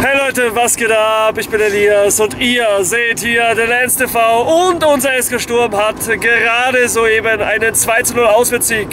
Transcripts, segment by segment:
Hey Leute, was geht ab? Ich bin Elias und ihr seht hier den Lens TV und unser SK Sturm hat gerade soeben einen 2 0 Auswärtssieg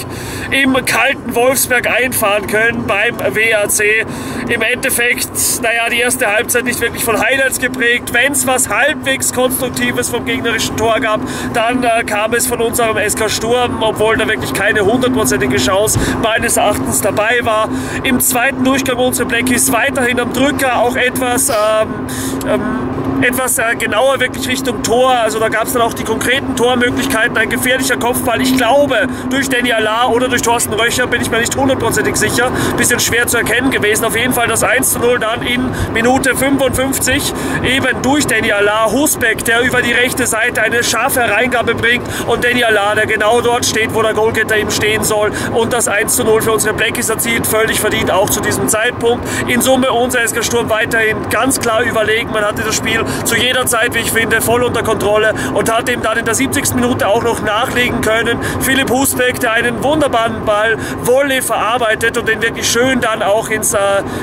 im kalten Wolfsberg einfahren können beim WAC. Im Endeffekt, naja, die erste Halbzeit nicht wirklich von Highlights geprägt. Wenn es was halbwegs Konstruktives vom gegnerischen Tor gab, dann äh, kam es von unserem SK Sturm, obwohl da wirklich keine hundertprozentige Chance meines Erachtens dabei war. Im zweiten Durchgang unsere Blackies weiterhin am Drücker, auch etwas ähm, ähm, etwas äh, genauer wirklich Richtung Tor. Also da gab es dann auch die konkreten Tormöglichkeiten. Ein gefährlicher Kopfball. Ich glaube, durch Danny Allah oder durch Thorsten Röcher bin ich mir nicht hundertprozentig sicher. Bisschen schwer zu erkennen gewesen. Auf jeden Fall das 1 zu 0 dann in Minute 55. Eben durch Danny Allah. Husbeck, der über die rechte Seite eine scharfe Reingabe bringt. Und Danny Allah, der genau dort steht, wo der Goalgetter eben stehen soll. Und das 1 zu 0 für unsere Blackies erzielt. Völlig verdient auch zu diesem Zeitpunkt. In Summe unser SK Sturm weiterhin ganz klar überlegen. Man hatte das Spiel zu jeder Zeit, wie ich finde, voll unter Kontrolle und hat eben dann in der 70. Minute auch noch nachlegen können. Philipp Husbeck, der einen wunderbaren Ball Volley verarbeitet und den wirklich schön dann auch ins äh,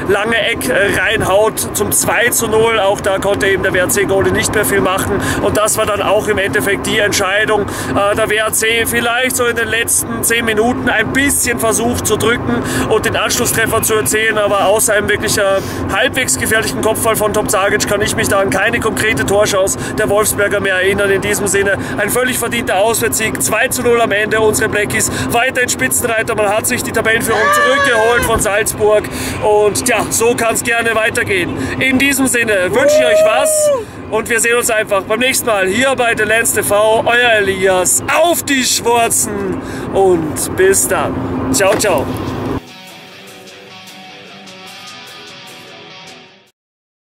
lange Eck äh, reinhaut zum 2 zu 0. Auch da konnte eben der WRC Goalie nicht mehr viel machen und das war dann auch im Endeffekt die Entscheidung. Äh, der WRC vielleicht so in den letzten 10 Minuten ein bisschen versucht zu drücken und den Anschlusstreffer zu erzielen, aber außer einem wirklich äh, halbwegs gefährlichen Kopfball von Tom Zagic kann ich mich da an keine konkrete Torschance der Wolfsberger mehr erinnern. In diesem Sinne ein völlig verdienter Auswärtssieg. 2 zu 0 am Ende. Unsere Blackies weiter in Spitzenreiter. Man hat sich die Tabellenführung zurückgeholt von Salzburg. Und ja, so kann es gerne weitergehen. In diesem Sinne wünsche ich euch was. Und wir sehen uns einfach beim nächsten Mal hier bei The Lens TV. Euer Elias. Auf die Schwarzen. Und bis dann. Ciao, ciao.